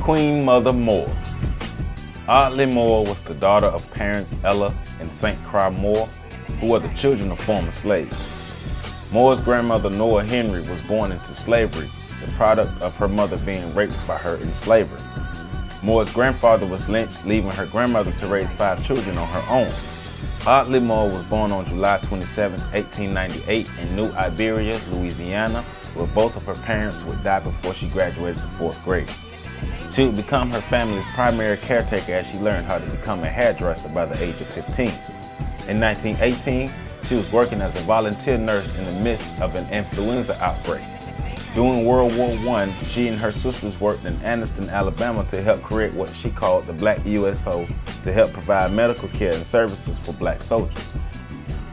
Queen Mother Moore. Audley Moore was the daughter of parents Ella and St. Croix Moore, who were the children of former slaves. Moore's grandmother Noah Henry was born into slavery, the product of her mother being raped by her in slavery. Moore's grandfather was lynched, leaving her grandmother to raise five children on her own. Audley Moore was born on July 27, 1898 in New Iberia, Louisiana, where both of her parents would die before she graduated the fourth grade. She would become her family's primary caretaker as she learned how to become a hairdresser by the age of 15. In 1918, she was working as a volunteer nurse in the midst of an influenza outbreak. During World War I, she and her sisters worked in Anniston, Alabama to help create what she called the Black USO to help provide medical care and services for black soldiers.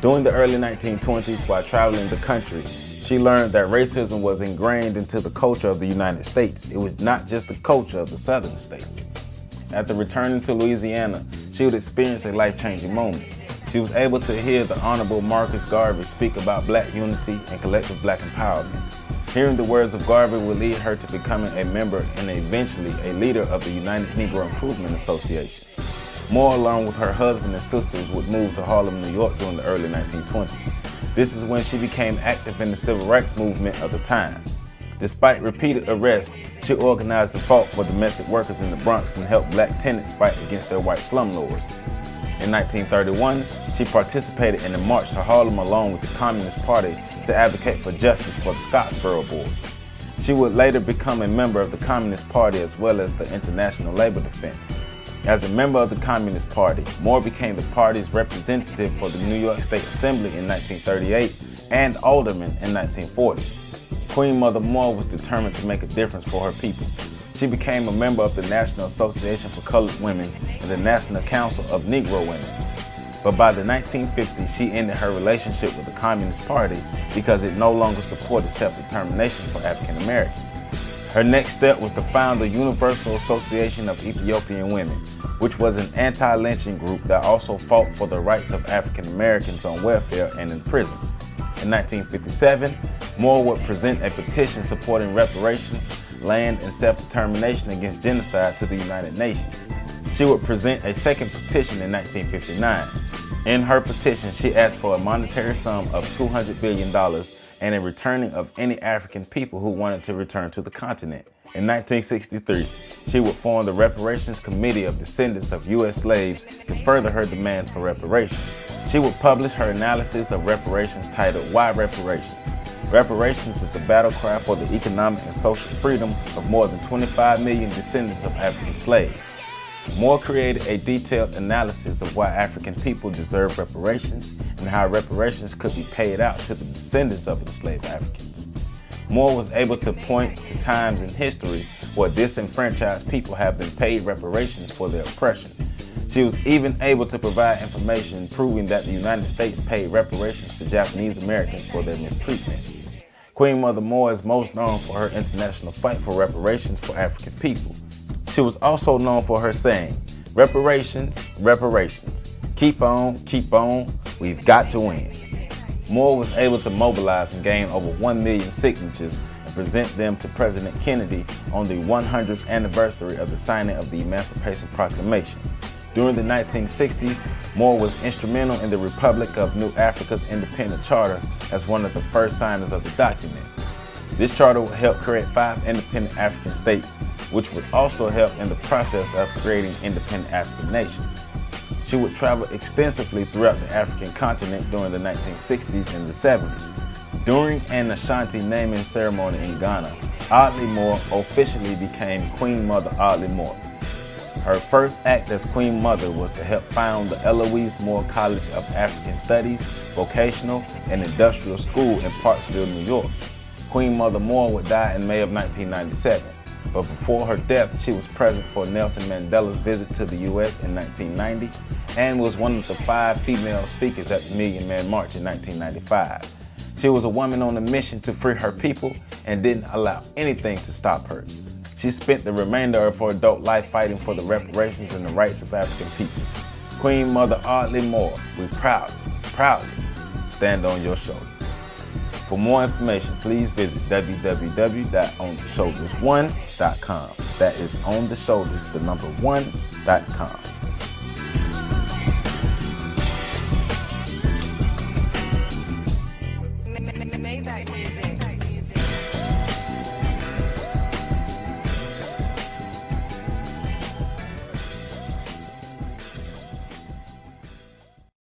During the early 1920s, while traveling the country, she learned that racism was ingrained into the culture of the United States. It was not just the culture of the southern states. After returning to Louisiana, she would experience a life-changing moment. She was able to hear the Honorable Marcus Garvey speak about black unity and collective black empowerment. Hearing the words of Garvey would lead her to becoming a member and eventually a leader of the United Negro Improvement Association. Moore, along with her husband and sisters, would move to Harlem, New York during the early 1920s. This is when she became active in the civil rights movement of the time. Despite repeated arrests, she organized the fought for domestic workers in the Bronx and helped black tenants fight against their white slumlords. In 1931, she participated in the March to Harlem along with the Communist Party to advocate for justice for the Scottsboro Boys. She would later become a member of the Communist Party as well as the International Labor Defense. As a member of the Communist Party, Moore became the party's representative for the New York State Assembly in 1938 and alderman in 1940. Queen Mother Moore was determined to make a difference for her people. She became a member of the National Association for Colored Women and the National Council of Negro Women. But by the 1950s, she ended her relationship with the Communist Party because it no longer supported self-determination for African Americans. Her next step was to found the Universal Association of Ethiopian Women, which was an anti-lynching group that also fought for the rights of African Americans on welfare and in prison. In 1957, Moore would present a petition supporting reparations, land, and self-determination against genocide to the United Nations. She would present a second petition in 1959. In her petition, she asked for a monetary sum of $200 billion and a returning of any African people who wanted to return to the continent. In 1963, she would form the Reparations Committee of Descendants of U.S. slaves to further her demands for reparations. She would publish her analysis of reparations titled Why Reparations? Reparations is the battle cry for the economic and social freedom of more than 25 million descendants of African slaves. Moore created a detailed analysis of why African people deserve reparations and how reparations could be paid out to the descendants of the enslaved Africans. Moore was able to point to times in history where disenfranchised people have been paid reparations for their oppression. She was even able to provide information proving that the United States paid reparations to Japanese Americans for their mistreatment. Queen Mother Moore is most known for her international fight for reparations for African people. She was also known for her saying, reparations, reparations. Keep on, keep on, we've got to win. Moore was able to mobilize and gain over 1 million signatures and present them to President Kennedy on the 100th anniversary of the signing of the Emancipation Proclamation. During the 1960s, Moore was instrumental in the Republic of New Africa's independent charter as one of the first signers of the document. This charter would help create five independent African states which would also help in the process of creating independent African nations. She would travel extensively throughout the African continent during the 1960s and the 70s. During an Ashanti naming ceremony in Ghana, Audley Moore officially became Queen Mother Audley Moore. Her first act as Queen Mother was to help found the Eloise Moore College of African Studies, Vocational, and Industrial School in Parksville, New York. Queen Mother Moore would die in May of 1997. But before her death, she was present for Nelson Mandela's visit to the U.S. in 1990 and was one of the five female speakers at the Million Man March in 1995. She was a woman on a mission to free her people and didn't allow anything to stop her. She spent the remainder of her adult life fighting for the reparations and the rights of African people. Queen Mother Audley Moore, we proudly, proudly stand on your shoulders. For more information, please visit www.ontheshoulders1.com. That is on the shoulders, the number one.com.